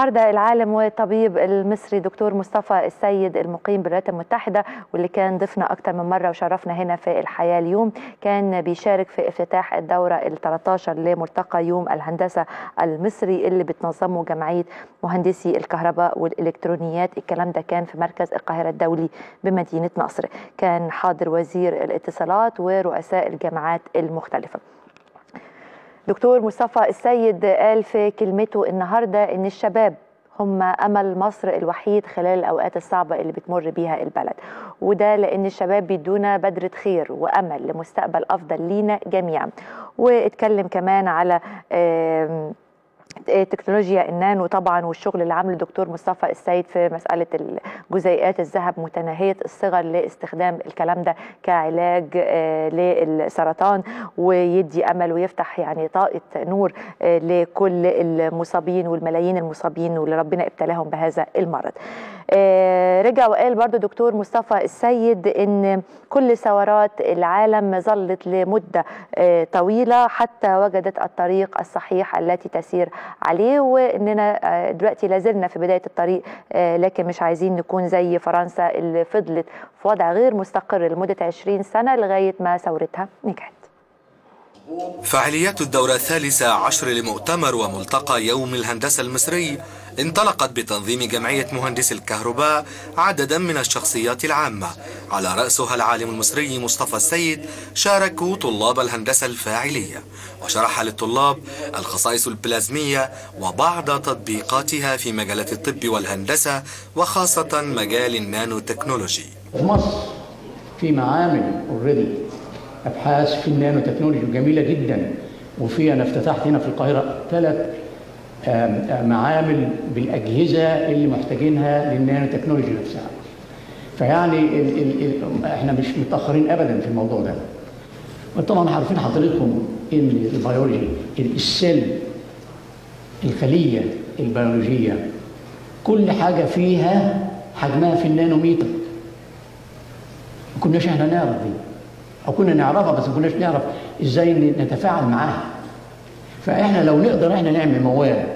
النهارده العالم والطبيب المصري دكتور مصطفى السيد المقيم بالولايات المتحدة واللي كان ضيفنا أكتر من مرة وشرفنا هنا في الحياة اليوم كان بيشارك في افتتاح الدورة ال 13 لملتقى يوم الهندسة المصري اللي بتنظمه جمعية مهندسي الكهرباء والإلكترونيات. الكلام ده كان في مركز القاهرة الدولي بمدينة نصر. كان حاضر وزير الاتصالات ورؤساء الجامعات المختلفة. دكتور مصطفى السيد قال في كلمته النهارده إن الشباب هم أمل مصر الوحيد خلال الأوقات الصعبة اللي بتمر بيها البلد. وده لأن الشباب بيدونا بذره خير وأمل لمستقبل أفضل لينا جميعا. واتكلم كمان على تكنولوجيا النانو طبعا والشغل اللي عمله الدكتور مصطفى السيد في مسألة جزيئات الذهب متناهية الصغر لاستخدام الكلام ده كعلاج للسرطان ويدي أمل ويفتح يعني طاقة نور لكل المصابين والملايين المصابين واللي ربنا ابتلاهم بهذا المرض. رجع وقال برضو دكتور مصطفى السيد إن كل ثورات العالم ظلت لمدة طويلة حتى وجدت الطريق الصحيح التي تسير عليه وإننا دلوقتي لازلنا في بداية الطريق لكن مش عايزين نكون زي فرنسا اللي فضلت في وضع غير مستقر لمدة 20 سنة لغاية ما ثورتها نجحت. فعاليات الدورة الثالثة عشر لمؤتمر وملتقى يوم الهندسة المصري انطلقت بتنظيم جمعية مهندسي الكهرباء عددا من الشخصيات العامة. على رأسها العالم المصري مصطفى السيد شاركوا طلاب الهندسة الفاعلية. وشرح للطلاب الخصائص البلازمية وبعض تطبيقاتها في مجالات الطب والهندسة وخاصة مجال النانو تكنولوجي مصر في معامل already أبحاث في النانو تكنولوجي جميلة جدا وفي أنا افتتحت هنا في القاهرة ثلاث معامل بالأجهزة اللي محتاجينها للنانو تكنولوجي نفسها. فيعني ال ال ال إحنا مش متأخرين ابدا في الموضوع ده. وطبعا عارفين حضرتكم إن ال biology cell الخلية البيولوجية كل حاجة فيها حجمها في النانومتر. ما كناش إحنا نعرف دي. أو كنا نعرفها بس ما كناش نعرف إزاي نتفاعل معاها. فإحنا لو نقدر إحنا نعمل مواد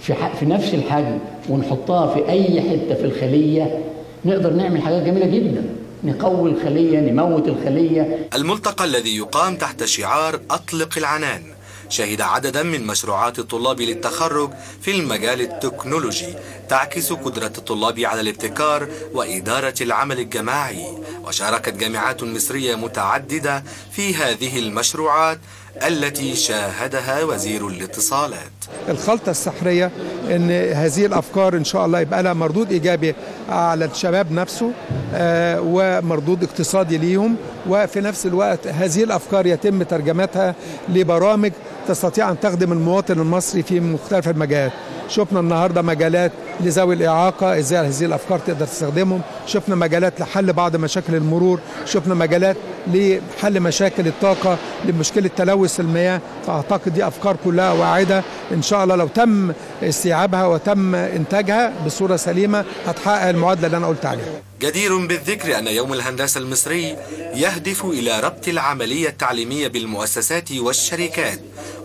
في في نفس الحجم ونحطها في أي حتة في الخلية نقدر نعمل حاجات جميلة جدا. نقوي الخلية نموت الخلية. الملتقى الذي يقام تحت شعار أطلق العنان. شهد عددا من مشروعات الطلاب للتخرج في المجال التكنولوجي تعكس قدرة الطلاب على الابتكار وإدارة العمل الجماعي. وشاركت جامعات مصرية متعددة في هذه المشروعات التي شاهدها وزير الاتصالات. الخلطة السحرية إن هذه الأفكار إن شاء الله يبقى لها مردود إيجابي على الشباب نفسه آه ومردود اقتصادي ليهم. وفي نفس الوقت هذه الأفكار يتم ترجمتها لبرامج تستطيع أن تخدم المواطن المصري في مختلف المجالات. شفنا النهارده مجالات لذوي الإعاقة إزاي هذه الأفكار تقدر تستخدمهم. شفنا مجالات لحل بعض مشاكل المرور. شفنا مجالات لحل مشاكل الطاقة لمشكلة تلوث المياه. فأعتقد دي أفكار كلها واعدة. إن شاء الله لو تم استيعابها وتم إنتاجها بصورة سليمة هتحقق المعادلة اللي أنا قلت عليها. جدير بالذكر أن يوم الهندسة المصري يهدف إلى ربط العملية التعليمية بالمؤسسات والشركات.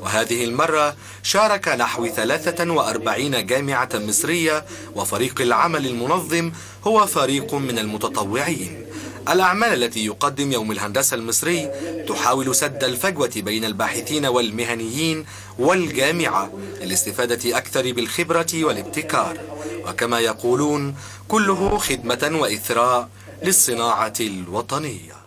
وهذه المرة شارك نحو 43 جامعة مصرية وفريق العمل المنظم هو فريق من المتطوعين. الأعمال التي يقدم يوم الهندسة المصري تحاول سد الفجوة بين الباحثين والمهنيين والجامعة للاستفادة أكثر بالخبرة والابتكار. وكما يقولون كله خدمة وإثراء للصناعة الوطنية.